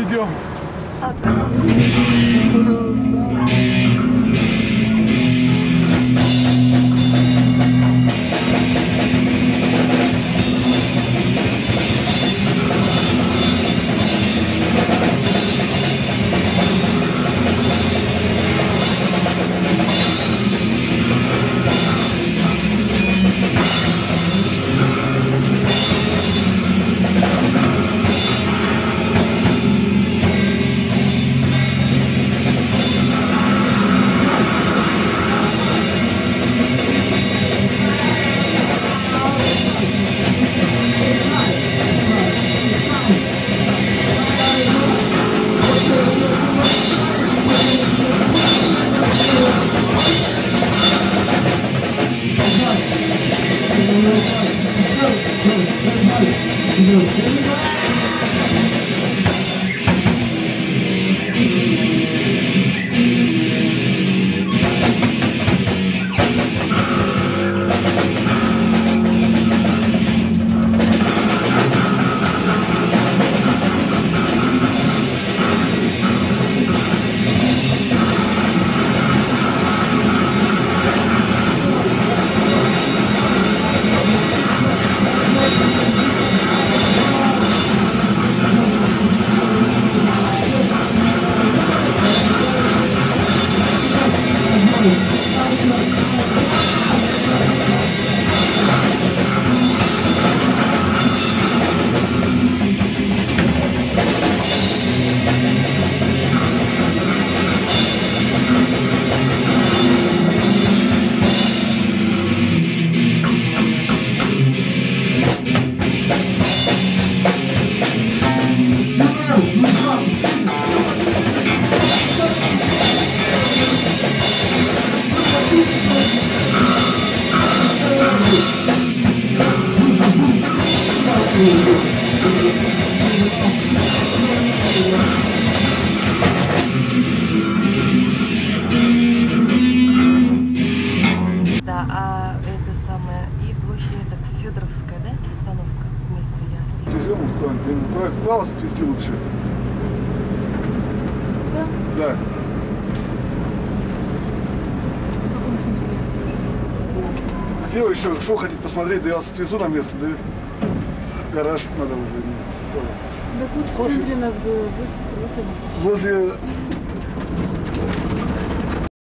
Идем. do meu. Да, а это самое, и площадь, это Федоровская, да, остановка вместо Ясли? Везем куда-нибудь. Куда, куда вас отвезти лучше? Да? Да. В каком смысле? Где вы еще? Что хотите посмотреть? Да я вас отвезу на место, да? гараж надо уже иметь. Да тут в центре нас было высадить. Возле